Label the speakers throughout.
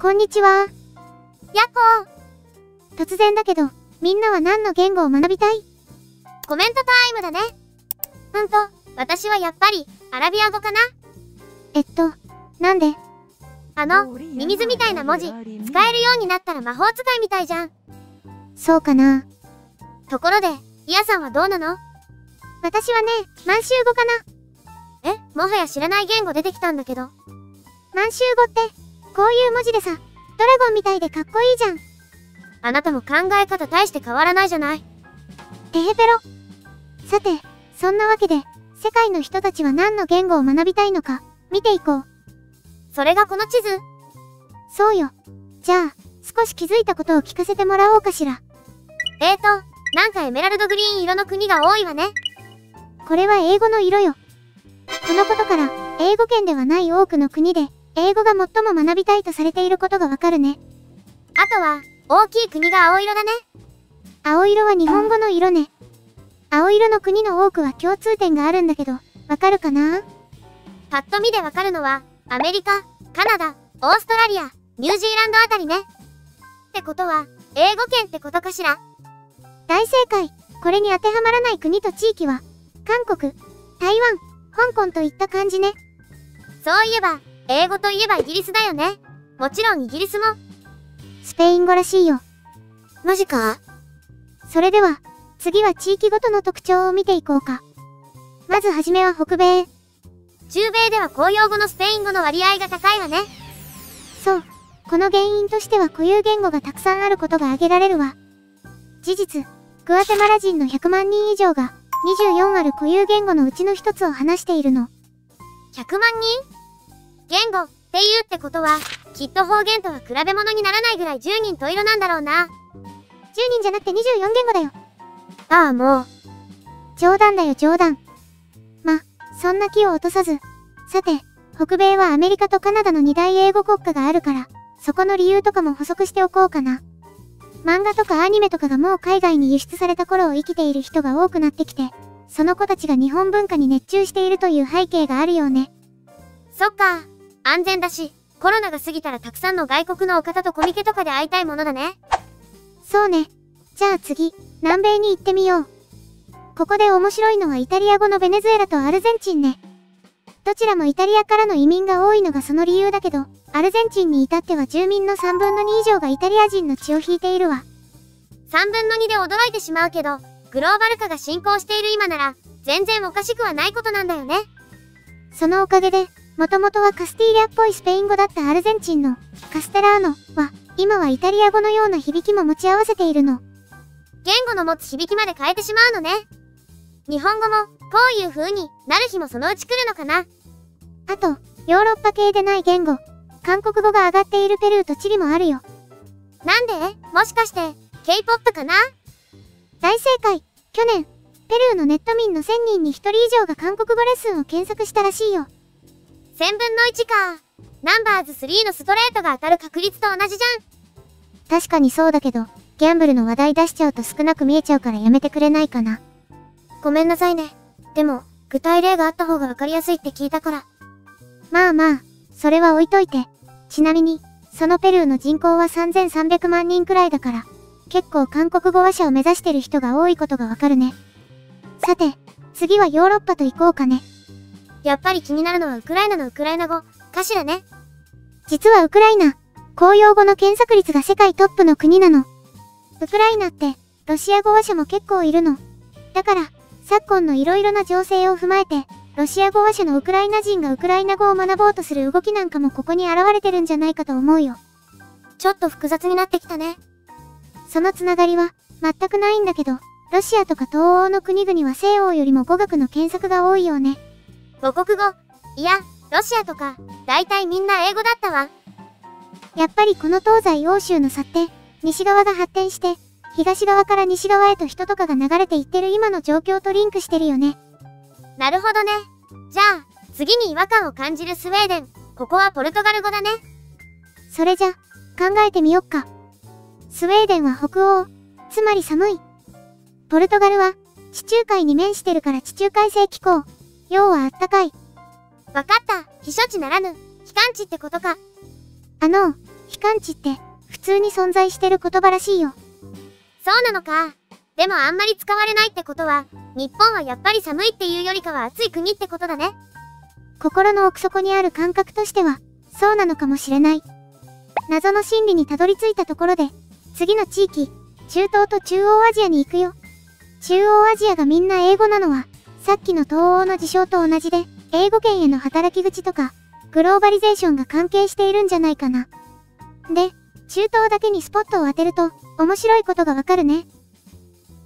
Speaker 1: こんにちは。
Speaker 2: やっほ
Speaker 1: 突然だけど、みんなは何の言語を学びたい？
Speaker 2: ーコメントタイムだね。うんと、私はやっぱり、アラビア語かな
Speaker 1: えっと、なんで？
Speaker 2: あの、ミミズみたいな文字、使えるようになったら魔法使いみたいじゃん。
Speaker 1: そうかな。
Speaker 2: ところで、イヤさんはどうなの？
Speaker 1: 私はね、満州語かな。
Speaker 2: え、もはや知らない言語出てきたんだけど。
Speaker 1: 満州語って、こういう文字でさ、ドラゴンみたいでかっこいいじゃん。
Speaker 2: あなたも考え方大して変わらないじゃない。
Speaker 1: てへぺろ。さて、そんなわけで、世界の人たちは何の言語を学びたいのか、見ていこう。
Speaker 2: それがこの地図
Speaker 1: そうよ。じゃあ、少し気づいたことを聞かせてもらおうかしら。
Speaker 2: えーと、なんかエメラルドグリーン色の国が多いわね。
Speaker 1: これは英語の色よ。このことから、英語圏ではない多くの国で、英語が最も学びたいとされていることがわかるね。
Speaker 2: あとは、大きい国が青色だね。
Speaker 1: 青色は日本語の色ね。青色の国の多くは共通点があるんだけど、わかるかな？
Speaker 2: パッと見でわかるのは、アメリカ、カナダ、オーストラリア、ニュージーランドあたりね。ってことは、英語圏ってことかしら？
Speaker 1: 大正解。これに当てはまらない国と地域は、韓国、台湾、香港といった感じね。
Speaker 2: そういえば、英語といえばイギリスだよね。もちろんイギリスも。
Speaker 1: スペイン語らしいよ。
Speaker 2: マジか？
Speaker 1: それでは、次は地域ごとの特徴を見ていこうか。まずはじめは北米。
Speaker 2: 中米では公用語のスペイン語の割合が高いわね。
Speaker 1: そう。この原因としては固有言語がたくさんあることが挙げられるわ。事実、グアテマラ人の100万人以上が、24ある固有言語のうちの一つを話しているの。
Speaker 2: 100万人？言語って言うってことは、きっと方言とは比べ物にならないぐらい10人十色なんだろうな。
Speaker 1: 10人じゃなくて24言語だよ。
Speaker 2: ああ、もう。
Speaker 1: 冗談だよ冗談。ま、そんな気を落とさず。さて、北米はアメリカとカナダの二大英語国家があるから、そこの理由とかも補足しておこうかな。漫画とかアニメとかがもう海外に輸出された頃を生きている人が多くなってきて、その子たちが日本文化に熱中しているという背景があるよね。
Speaker 2: そっか。安全だし、コロナが過ぎたらたくさんの外国のお方とコミケとかで会いたいものだね。
Speaker 1: そうね。じゃあ次、南米に行ってみよう。ここで面白いのはイタリア語のベネズエラとアルゼンチンね。どちらもイタリアからの移民が多いのがその理由だけど、アルゼンチンに至っては住民の3分の2以上がイタリア人の血を引いているわ。
Speaker 2: 3分の2で驚いてしまうけど、グローバル化が進行している今なら、全然おかしくはないことなんだよね。
Speaker 1: そのおかげで、もともとはカスティーリャっぽいスペイン語だったアルゼンチンのカステラーノは、今はイタリア語のような響きも持ち合わせているの。
Speaker 2: 言語の持つ響きまで変えてしまうのね。日本語も、こういう風になる日もそのうち来るのかな。
Speaker 1: あと、ヨーロッパ系でない言語、韓国語が上がっているペルーとチリもあるよ。
Speaker 2: なんで？もしかして、K-POP かな？
Speaker 1: 大正解去年、ペルーのネット民の1000人に1人以上が韓国語レッスンを検索したらしいよ。
Speaker 2: 1000分の1か。ナンバーズ3のストレートが当たる確率と同じじゃん。
Speaker 1: 確かにそうだけど、ギャンブルの話題出しちゃうと少なく見えちゃうからやめてくれないかな。
Speaker 2: ごめんなさいね。でも、具体例があった方がわかりやすいって聞いたから。
Speaker 1: まあまあ、それは置いといて。ちなみに、そのペルーの人口は3300万人くらいだから、結構韓国語話者を目指してる人が多いことがわかるね。さて、次はヨーロッパと行こうかね。
Speaker 2: やっぱり気になるのはウクライナのウクライナ語、かしらね。
Speaker 1: 実はウクライナ、公用語の検索率が世界トップの国なの。ウクライナって、ロシア語話者も結構いるの。だから、昨今の色々な情勢を踏まえて、ロシア語話者のウクライナ人がウクライナ語を学ぼうとする動きなんかもここに現れてるんじゃないかと思うよ。
Speaker 2: ちょっと複雑になってきたね。
Speaker 1: そのつながりは、全くないんだけど、ロシアとか東欧の国々は西欧よりも語学の検索が多いよね。
Speaker 2: 母国語、いや、ロシアとか、大体みんな英語だったわ。
Speaker 1: やっぱりこの東西欧州の差って、西側が発展して、東側から西側へと人とかが流れていってる今の状況とリンクしてるよね。
Speaker 2: なるほどね。じゃあ、次に違和感を感じるスウェーデン。ここはポルトガル語だね。
Speaker 1: それじゃ、考えてみよっか。スウェーデンは北欧、つまり寒い。ポルトガルは、地中海に面してるから地中海性気候。要はあったかい。
Speaker 2: わかった。避暑地ならぬ、避寒地ってことか。
Speaker 1: あの、避期間値って、普通に存在してる言葉らしいよ。
Speaker 2: そうなのか。でもあんまり使われないってことは、日本はやっぱり寒いっていうよりかは暑い国ってことだね。
Speaker 1: 心の奥底にある感覚としては、そうなのかもしれない。謎の真理にたどり着いたところで、次の地域、中東と中央アジアに行くよ。中央アジアがみんな英語なのは、さっきの東欧の事象と同じで、英語圏への働き口とか、グローバリゼーションが関係しているんじゃないかな。で、中東だけにスポットを当てると、面白いことがわかるね。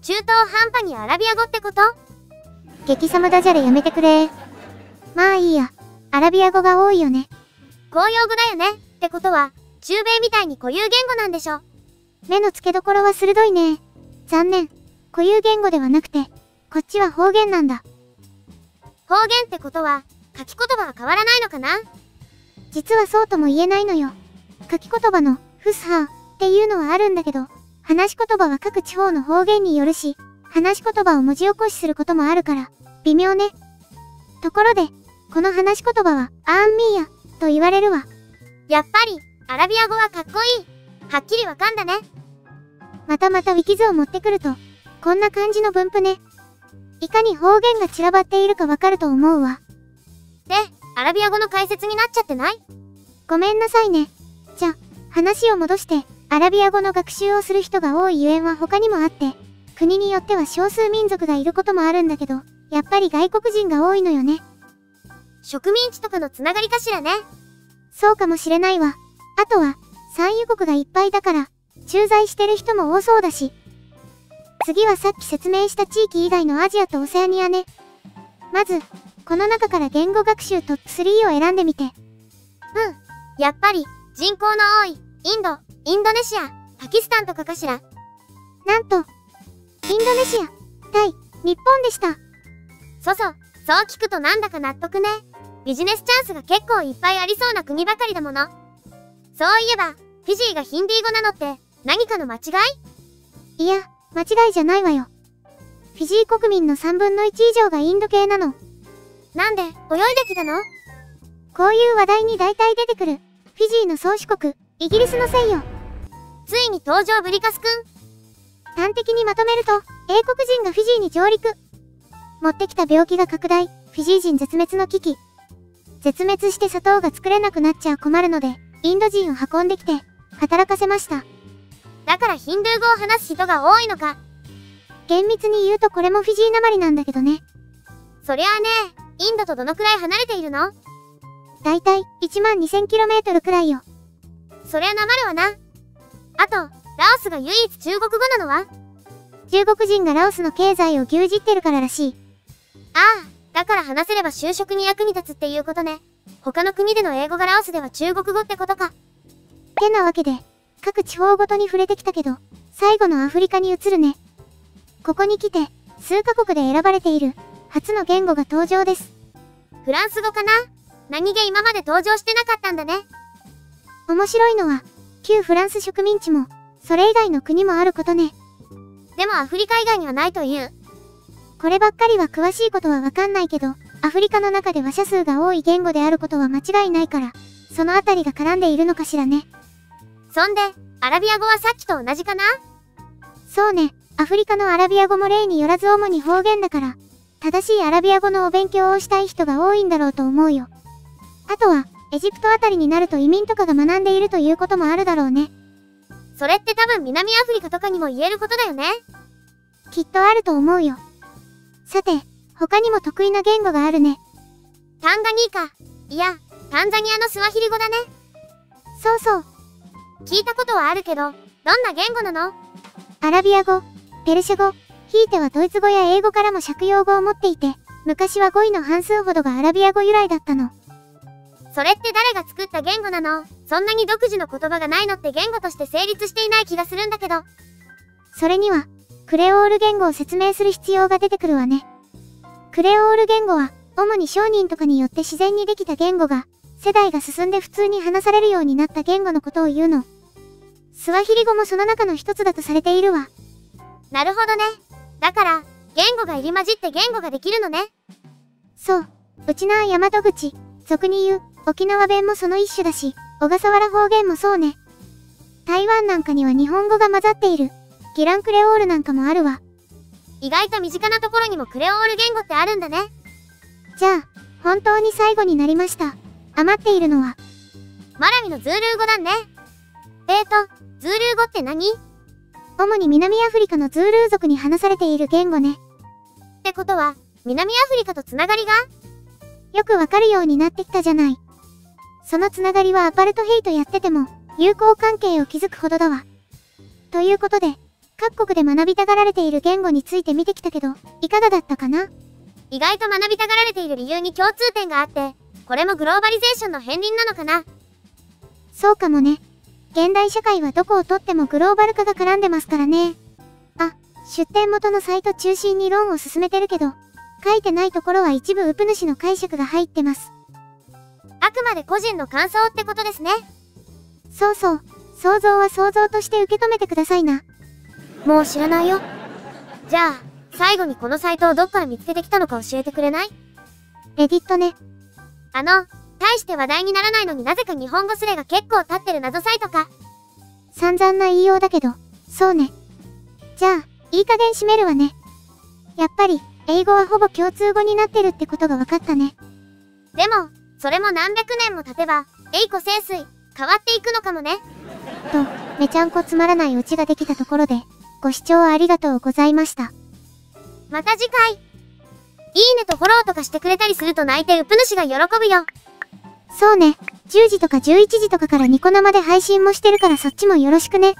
Speaker 2: 中東半端にアラビア語ってこと？
Speaker 1: 激寒ダジャレやめてくれまあいいや。アラビア語が多いよね。
Speaker 2: 公用語だよね。ってことは、中米みたいに固有言語なんでしょ？
Speaker 1: 目の付けどころは鋭いね。残念。固有言語ではなくて、こっちは方言なんだ。
Speaker 2: 方言ってことは、書き言葉は変わらないのかな？
Speaker 1: 実はそうとも言えないのよ。書き言葉の、フスハーっていうのはあるんだけど、話し言葉は各地方の方言によるし、話し言葉を文字起こしすることもあるから、微妙ね。ところで、この話し言葉は、アーンミーヤ、と言われるわ。
Speaker 2: やっぱり、アラビア語はかっこいい。はっきりわかんだね。
Speaker 1: またまたウィキ図を持ってくると、こんな感じの分布ね。いかに方言が散らばっているかわかると思うわ。
Speaker 2: で、アラビア語の解説になっちゃってない？
Speaker 1: ごめんなさいね。じゃ、話を戻して、アラビア語の学習をする人が多いゆえんは他にもあって、国によっては少数民族がいることもあるんだけど、やっぱり外国人が多いのよね。
Speaker 2: 植民地とかのつながりかしらね。
Speaker 1: そうかもしれないわ。あとは、産油国がいっぱいだから、駐在してる人も多そうだし。次はさっき説明した地域以外のアジアとオセアニアね。まず、この中から言語学習トップ3を選んでみて。うん。
Speaker 2: やっぱり、人口の多い、インド、インドネシア、パキスタンとかかしら。
Speaker 1: なんと、インドネシア、タイ、日本でした。
Speaker 2: そうそう、そう聞くとなんだか納得ね。ビジネスチャンスが結構いっぱいありそうな国ばかりだもの。そういえば、フィジーがヒンディー語なのって何かの間違
Speaker 1: い？いや、間違いじゃないわよ。フィジー国民の3分の1以上がインド系なの。
Speaker 2: なんで、泳いできたの？
Speaker 1: こういう話題に大体出てくる、フィジーの宗主国、イギリスのせいよ。
Speaker 2: ついに登場ブリカスくん。
Speaker 1: 端的にまとめると、英国人がフィジーに上陸。持ってきた病気が拡大、フィジー人絶滅の危機。絶滅して砂糖が作れなくなっちゃ困るので、インド人を運んできて、働かせました。
Speaker 2: だからヒンドゥー語を話す人が多いのか。
Speaker 1: 厳密に言うとこれもフィジーなまりなんだけどね。
Speaker 2: そりゃあね、インドとどのくらい離れているの？
Speaker 1: だいたい 12,000km くらいよ。
Speaker 2: そりゃなまるわな。あと、ラオスが唯一中国語なのは？
Speaker 1: 中国人がラオスの経済を牛耳ってるかららしい。
Speaker 2: ああ、だから話せれば就職に役に立つっていうことね。他の国での英語がラオスでは中国語ってことか。
Speaker 1: てなわけで、各地方ごとに触れてきたけど、最後のアフリカに移るね。ここに来て、数カ国で選ばれている、初の言語が登場です。
Speaker 2: フランス語かな？何気今まで登場してなかったんだね。
Speaker 1: 面白いのは、旧フランス植民地も、それ以外の国もあることね。
Speaker 2: でもアフリカ以外にはないという。
Speaker 1: こればっかりは詳しいことはわかんないけど、アフリカの中で話者数が多い言語であることは間違いないから、そのあたりが絡んでいるのかしらね。
Speaker 2: そんで、アラビア語はさっきと同じかな？
Speaker 1: そうね、アフリカのアラビア語も例によらず主に方言だから、正しいアラビア語のお勉強をしたい人が多いんだろうと思うよ。あとは、エジプトあたりになると移民とかが学んでいるということもあるだろうね。
Speaker 2: それって多分南アフリカとかにも言えることだよね。
Speaker 1: きっとあると思うよ。さて、他にも得意な言語があるね。
Speaker 2: タンガニーか。いや、タンザニアのスワヒリ語だね。
Speaker 1: そうそう。
Speaker 2: 聞いたことはあるけど、どんな言語なの？
Speaker 1: アラビア語、ペルシャ語、ひいてはドイツ語や英語からも借用語を持っていて、昔は語彙の半数ほどがアラビア語由来だったの。
Speaker 2: それって誰が作った言語なの？そんなに独自の言葉がないのって言語として成立していない気がするんだけど。
Speaker 1: それには、クレオール言語を説明する必要が出てくるわね。クレオール言語は、主に商人とかによって自然にできた言語が、世代が進んで普通に話されるようになった言語のことを言うの。スワヒリ語もその中の一つだとされているわ。
Speaker 2: なるほどね。だから、言語が入り混じって言語ができるのね。
Speaker 1: そう。うちな大和口、俗に言う、沖縄弁もその一種だし、小笠原方言もそうね。台湾なんかには日本語が混ざっている。ギランクレオールなんかもあるわ。
Speaker 2: 意外と身近なところにもクレオール言語ってあるんだね。
Speaker 1: じゃあ、本当に最後になりました。余っているのは、
Speaker 2: マラミのズールー語だね。えーと、ズールー語って何？っ
Speaker 1: 主に南アフリカのズールー族に話されている言語ね。
Speaker 2: てことは、南アフリカとつながりが？
Speaker 1: よくわかるようになってきたじゃない。そのつながりはアパルトヘイトやってても、友好関係を築くほどだわ。ということで、各国で学びたがられている言語について見てきたけど、いかがだったかな？
Speaker 2: 意外と学びたがられている理由に共通点があって、これもグローバリゼーションの片鱗なのかな？
Speaker 1: そうかもね。現代社会はどこをとってもグローバル化が絡んでますからね。あ、出展元のサイト中心に論を進めてるけど、書いてないところは一部ウプ主の解釈が入ってます。
Speaker 2: あくまで個人の感想ってことですね。
Speaker 1: そうそう、想像は想像として受け止めてくださいな。
Speaker 2: もう知らないよ。じゃあ、最後にこのサイトをどっから見つけてきたのか教えてくれない？
Speaker 1: レディットね。
Speaker 2: あの、大して話題にならないのになぜか日本語スレが結構立ってる謎サイトか。
Speaker 1: 散々な言いようだけど、そうね。じゃあ、いい加減閉めるわね。やっぱり、英語はほぼ共通語になってるってことが分かったね。
Speaker 2: でも、それも何百年も経てば、栄枯盛衰、変わっていくのかもね。
Speaker 1: と、めちゃんこつまらないオチができたところで、ご視聴ありがとうございました。
Speaker 2: また次回。いいねとフォローとかしてくれたりすると泣いてウプ主が喜ぶよ。
Speaker 1: そうね、10時とか11時とかからニコ生で配信もしてるからそっちもよろしくね。